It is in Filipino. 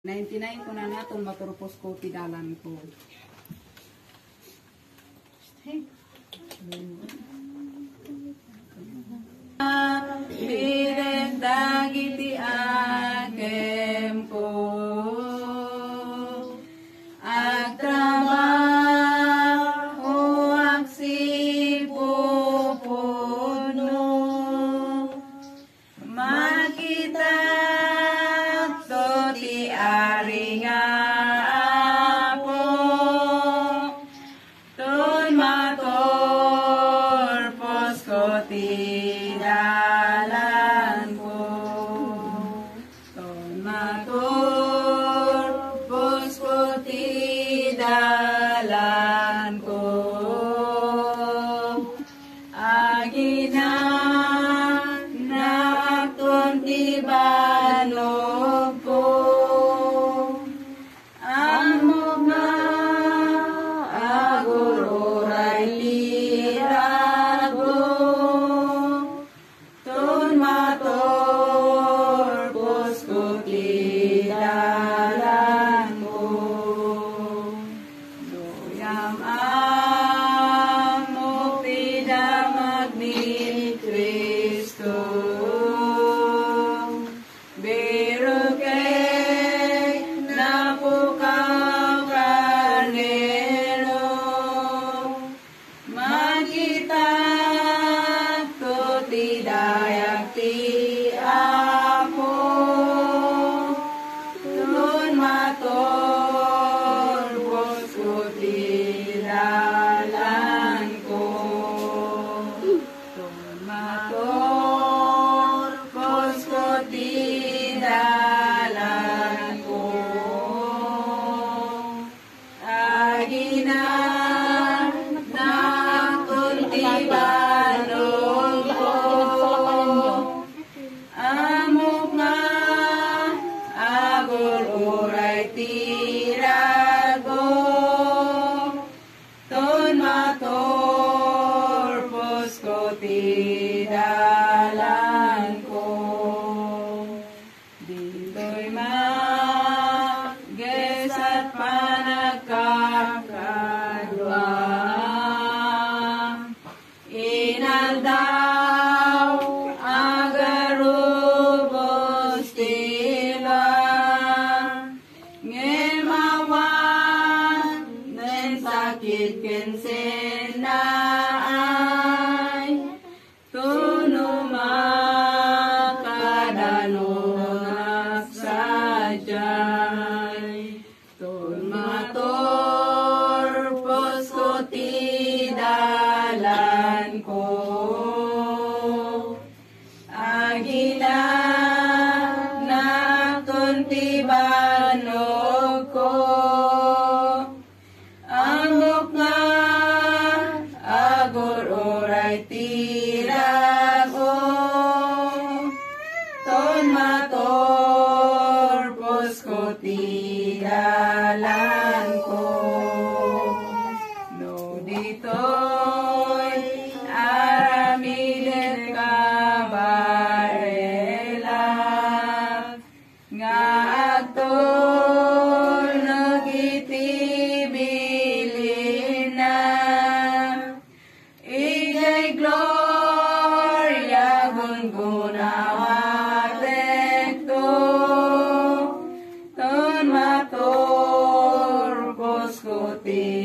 99 ko na natong maturpos ko tidalan ko. Hey. Mm. matur posko tidalanku Ton matur posko tidalanku Agina tinalan ko. Dito'y magges at panagkakadwa. Inaldaw agarubos diba? tila. Ngemawan ng sakit kinsinan. rico. be